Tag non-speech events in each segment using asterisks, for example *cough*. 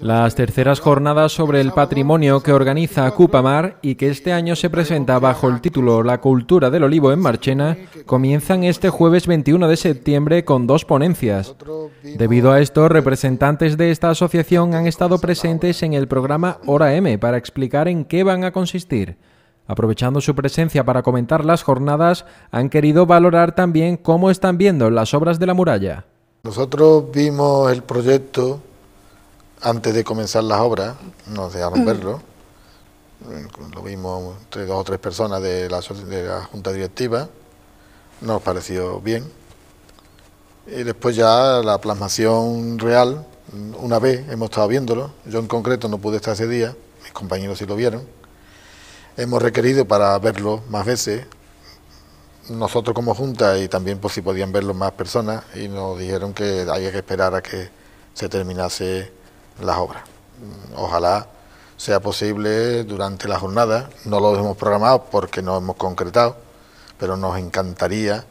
Las terceras jornadas sobre el patrimonio que organiza Cupamar y que este año se presenta bajo el título La cultura del olivo en Marchena comienzan este jueves 21 de septiembre con dos ponencias. Debido a esto, representantes de esta asociación han estado presentes en el programa Hora M para explicar en qué van a consistir. Aprovechando su presencia para comentar las jornadas, han querido valorar también cómo están viendo las obras de la muralla. Nosotros vimos el proyecto antes de comenzar las obras, nos dejaron verlo, lo vimos entre dos o tres personas de la, de la Junta Directiva, nos pareció bien. Y después ya la plasmación real, una vez hemos estado viéndolo, yo en concreto no pude estar ese día, mis compañeros sí lo vieron, hemos requerido para verlo más veces, nosotros como Junta y también por si podían verlo más personas y nos dijeron que había que esperar a que se terminase las obras. Ojalá sea posible durante la jornada, no lo hemos programado porque no hemos concretado, pero nos encantaría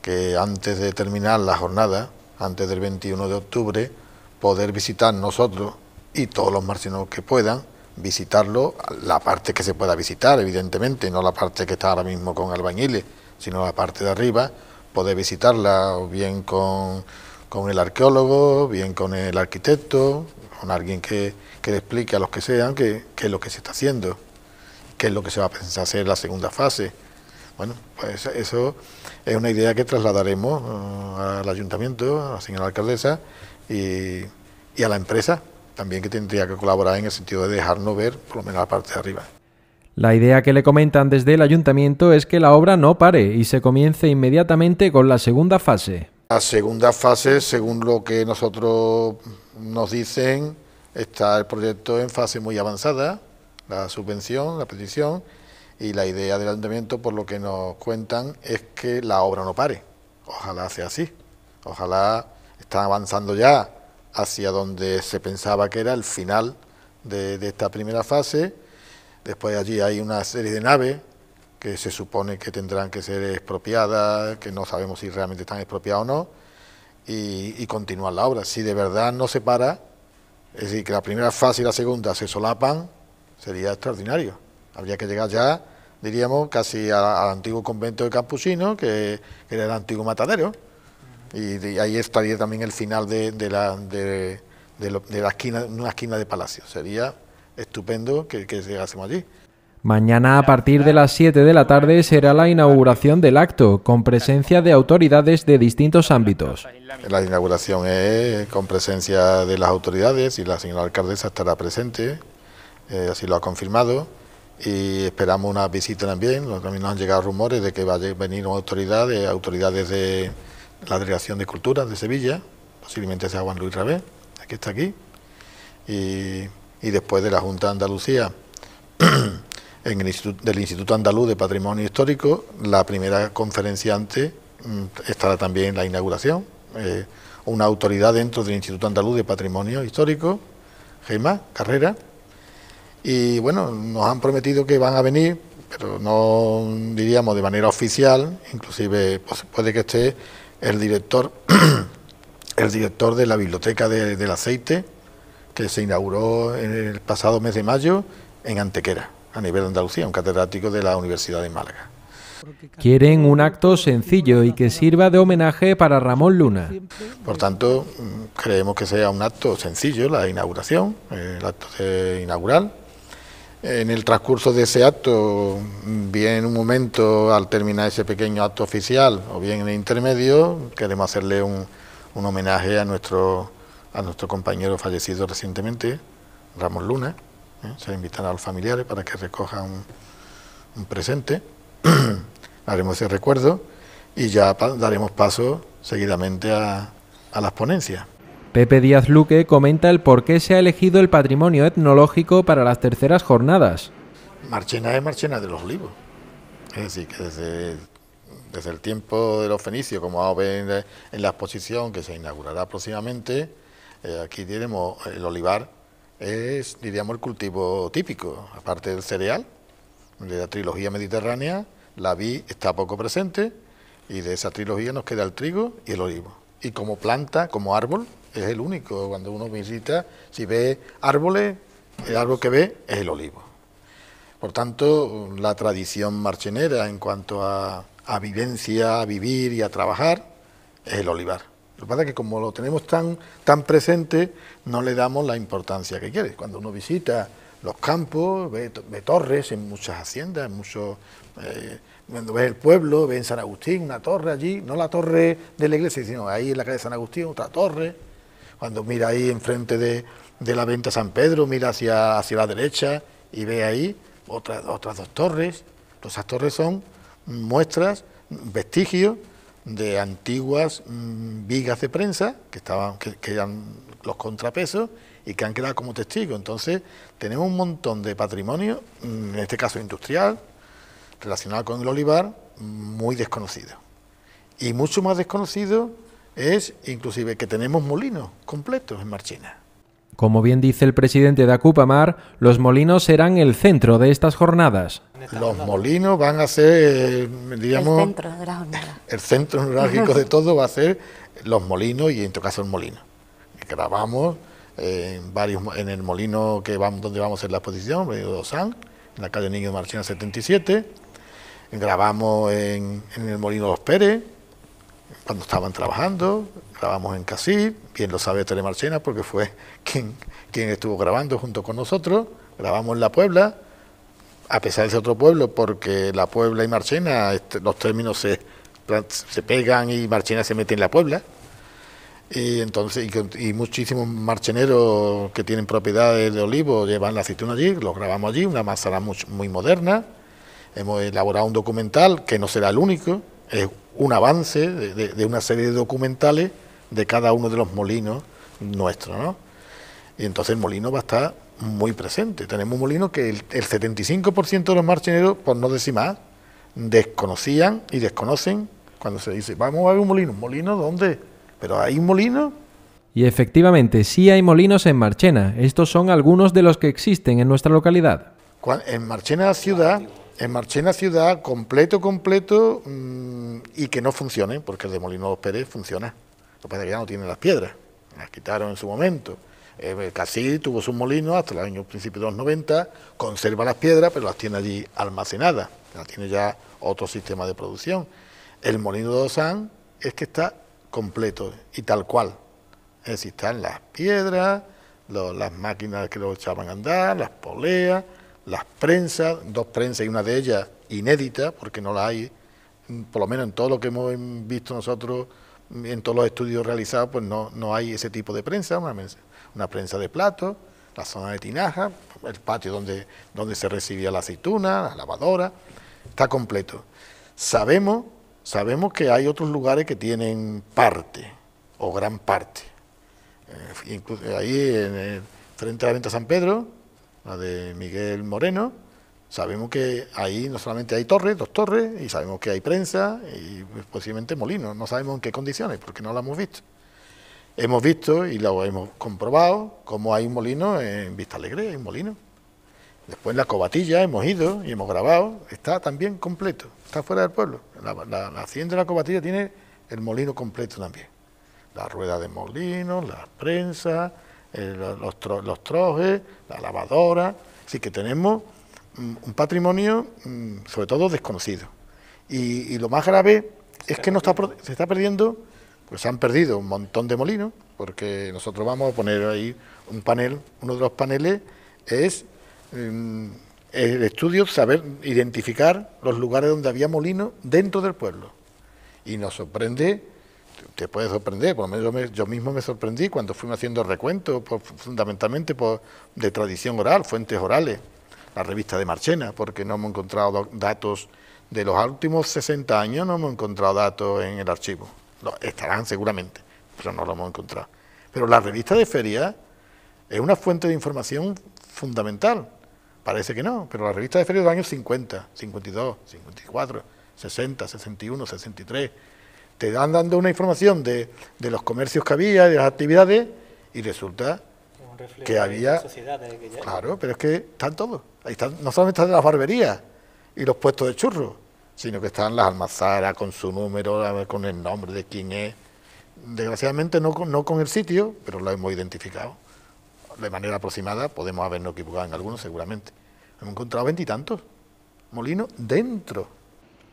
que antes de terminar la jornada, antes del 21 de octubre, poder visitar nosotros y todos los marcianos que puedan, visitarlo, la parte que se pueda visitar, evidentemente, no la parte que está ahora mismo con albañiles, sino la parte de arriba, poder visitarla bien con, con el arqueólogo, bien con el arquitecto, con alguien que, le explique a los que sean qué, es lo que se está haciendo, qué es lo que se va a pensar hacer en la segunda fase. Bueno, pues eso es una idea que trasladaremos uh, al ayuntamiento, a la señora alcaldesa y, y a la empresa también que tendría que colaborar en el sentido de dejarnos ver por lo menos la parte de arriba. La idea que le comentan desde el ayuntamiento es que la obra no pare y se comience inmediatamente con la segunda fase. La segunda fase, según lo que nosotros nos dicen, está el proyecto en fase muy avanzada, la subvención, la petición, y la idea del ayuntamiento, por lo que nos cuentan, es que la obra no pare. Ojalá sea así. Ojalá están avanzando ya hacia donde se pensaba que era el final de, esta primera fase. Después allí hay una serie de naves que se supone que tendrán que ser expropiadas, que no sabemos si realmente están expropiadas o no y, continuar la obra. Si de verdad no se para, es decir, que la primera fase y la segunda se solapan, sería extraordinario. Habría que llegar ya, diríamos, casi al antiguo convento de Campusinos, que, era el antiguo matadero. Y, ahí estaría también el final de, la, de, la esquina, una esquina de palacio. Sería estupendo que, que llegásemos allí. Mañana a partir de las 7 de la tarde será la inauguración del acto, con presencia de autoridades de distintos ámbitos. La inauguración es con presencia de las autoridades y la señora alcaldesa estará presente, eh, así lo ha confirmado, y esperamos una visita también. También nos han llegado rumores de que va a venir una autoridad, de autoridades de la Delegación de Cultura de Sevilla, posiblemente sea Juan Luis Rabé, que está aquí, y, y después de la Junta de Andalucía. *clears throat* en el Instituto, del Instituto Andaluz de Patrimonio Histórico. La primera conferenciante mm, estará también en la inauguración, eh, una autoridad dentro del Instituto Andaluz de Patrimonio Histórico, Gema Carrera. Y bueno, nos han prometido que van a venir, pero no diríamos de manera oficial, inclusive pues, puede que esté el director, *clears throat* el director de la Biblioteca del Aceite, que se inauguró en el pasado mes de mayo en Antequera a nivel de Andalucía, un catedrático de la Universidad de Málaga. Quieren un acto sencillo y que sirva de homenaje para Ramón Luna. Por tanto, mm, creemos que sea un acto sencillo, la inauguración, el acto inaugural. En el transcurso de ese acto, bien en un momento al terminar ese pequeño acto oficial o bien en el intermedio, queremos hacerle un, un homenaje a nuestro, a nuestro compañero fallecido recientemente, Ramón Luna. ¿Eh? Se invitará a los familiares para que recojan un, presente, *clears throat* haremos ese recuerdo y ya daremos paso seguidamente a, a las ponencias. Pepe Díaz Luque comenta el por qué se ha elegido el patrimonio etnológico para las terceras jornadas. Marchena es Marchena de los Olivos. Es decir, que desde, desde el tiempo de los fenicios, como vamos a ver en la exposición que se inaugurará próximamente, eh, aquí tenemos el olivar es, diríamos, el cultivo típico, aparte del cereal, de la trilogía mediterránea, la vid está poco presente y de esa trilogía nos queda el trigo y el olivo. Y como planta, como árbol, es el único. Cuando uno visita, si ve árboles, el árbol que ve es el olivo. Por tanto, la tradición marchenera en cuanto a, a vivencia, a vivir y a trabajar, es el olivar. Lo que pasa es que como lo tenemos tan, tan presente, no le damos la importancia que quiere. Cuando uno visita los campos, ve, torres en muchas haciendas, en muchos... Eh, cuando ve el pueblo, ve en San Agustín una torre allí, no la torre de la iglesia, sino ahí en la calle de San Agustín otra torre. Cuando mira ahí enfrente de, de la venta San Pedro, mira hacia, hacia la derecha y ve ahí otras, otras dos torres. esas torres son muestras, vestigios de antiguas mm, vigas de prensa que estaban, que, eran los contrapesos y que han quedado como testigos. Entonces, tenemos un montón de patrimonio, mm, en este caso industrial, relacionado con el olivar, muy desconocido. Y mucho más desconocido es inclusive que tenemos molinos completos en Marchena. Como bien dice el presidente de Acupamar, los molinos serán el centro de estas jornadas. Los molinos van a ser, digamos, el centro de la jornada. El centro neurálgico de *laughs* todo va a ser los molinos y en tu caso el molino. Grabamos en varios en el molino que vamos donde vamos a hacer la exposición, de Osan, en la calle Niño de Marchena 77. Grabamos en, en el molino Los Pérez, cuando estaban trabajando, grabamos en Casí, bien lo sabe Telemarchena porque fue quien, quien estuvo grabando junto con nosotros, grabamos en La Puebla, a pesar de ser otro pueblo, porque La Puebla y Marchena, este, los términos se, se pegan y Marchena se mete en La Puebla. Y entonces y, muchísimos marcheneros que tienen propiedades de olivo llevan la aceituna allí, los grabamos allí, una masa muy, muy moderna. Hemos elaborado un documental que no será el único, es un avance de, una serie de documentales de cada uno de los molinos nuestros, ¿no? Y entonces el molino va a estar muy presente. Tenemos un molino que el, 75% de los marcheneros, por no decir más, desconocían y desconocen cuando se dice, vamos a ver un molino. ¿Un molino dónde? Pero hay un molino. Y efectivamente, sí hay molinos en Marchena. Estos son algunos de los que existen en nuestra localidad. En Marchena ciudad en Marchena ciudad, completo, completo, mm, y que no funcione, porque el de Molino Pérez funciona. Lo que ya no tiene las piedras, las quitaron en su momento. Eh, Casi tuvo su molino hasta el año principio de los 90, conserva las piedras, pero las tiene allí almacenadas, las tiene ya otro sistema de producción. El molino de Osan es que está completo y tal cual. Es están las piedras, las máquinas que lo echaban a andar, las poleas, las prensas, dos prensas y una de ellas inédita, porque no la hay, mm, por lo menos en todo lo que hemos visto nosotros, en todos los estudios realizados, pues no, no hay ese tipo de prensa, una, prensa de plato, la zona de tinaja, el patio donde, donde se recibía la aceituna, la lavadora, está completo. Sabemos, sabemos que hay otros lugares que tienen parte, o gran parte. Eh, ahí en frente a la venta San Pedro, la de Miguel Moreno, sabemos que ahí no solamente hay torres, dos torres, y sabemos que hay prensa y posiblemente molinos. No sabemos en qué condiciones, porque no lo hemos visto. Hemos visto y lo hemos comprobado cómo hay un molino en Vista Alegre, hay un molino. Después en la Cobatilla hemos ido y hemos grabado, está también completo, está fuera del pueblo. La, hacienda de la Cobatilla tiene el molino completo también. La rueda de molino, la prensa, eh, los, los, trojes, la lavadora, así que tenemos un patrimonio mm, sobre todo desconocido. Y, lo más grave es que no está, se está perdiendo, pues se han perdido un montón de molinos, porque nosotros vamos a poner ahí un panel, uno de los paneles es mm, el estudio, saber identificar los lugares donde había molinos dentro del pueblo. Y nos sorprende te puede sorprender, por lo menos yo, mismo me sorprendí cuando fuimos haciendo recuentos, fundamentalmente por, de tradición oral, fuentes orales, la revista de Marchena, porque no hemos encontrado datos de los últimos 60 años, no hemos encontrado datos en el archivo. estarán seguramente, pero no lo hemos encontrado. Pero la revista de feria es una fuente de información fundamental. Parece que no, pero la revista de feria de los años 50, 52, 54, 60, 61, 63 te dan dando una información de, los comercios que había, de las actividades, y resulta que había... claro, pero es que están todos. Ahí están, no solamente están las barberías y los puestos de churros, sino que están las almazaras con su número, con el nombre de quién es. Desgraciadamente no con, no con el sitio, pero lo hemos identificado. De manera aproximada podemos habernos equivocado en algunos seguramente. Hemos encontrado veintitantos molinos dentro.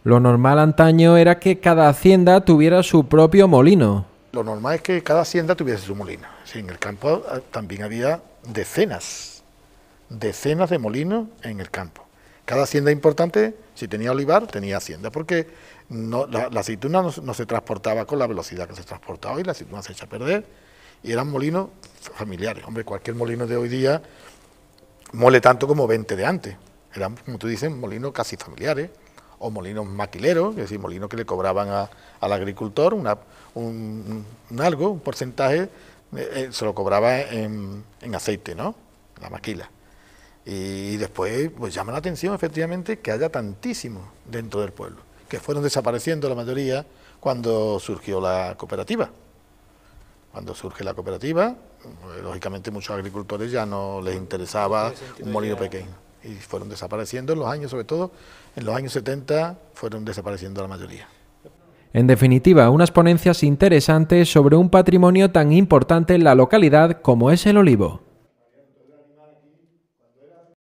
Lo normal antaño era que cada hacienda tuviera su propio molino. Lo normal es que cada hacienda tuviese su molino. en el campo ah, también había decenas, decenas de molinos en el campo. Cada hacienda importante, si tenía olivar, tenía hacienda, porque no, la, aceituna no, se transportaba con la velocidad que se transporta hoy, la aceituna se echa a perder, y eran molinos familiares. Hombre, cualquier molino de hoy día mole tanto como 20 de antes. Eran, como tú dices, molinos casi familiares, o molinos maquileros, es decir, molinos que le cobraban al agricultor una, un, algo, un porcentaje, eh, eh, se lo cobraba en, en aceite, ¿no? La maquila. Y después, pues llama la atención efectivamente que haya tantísimos dentro del pueblo, que fueron desapareciendo la mayoría cuando surgió la cooperativa. Cuando surge la cooperativa, lógicamente muchos agricultores ya no les interesaba un molino pequeño y fueron desapareciendo en los años, sobre todo en los años 70, fueron desapareciendo la mayoría. En definitiva, unas ponencias interesantes sobre un patrimonio tan importante en la localidad como es el olivo.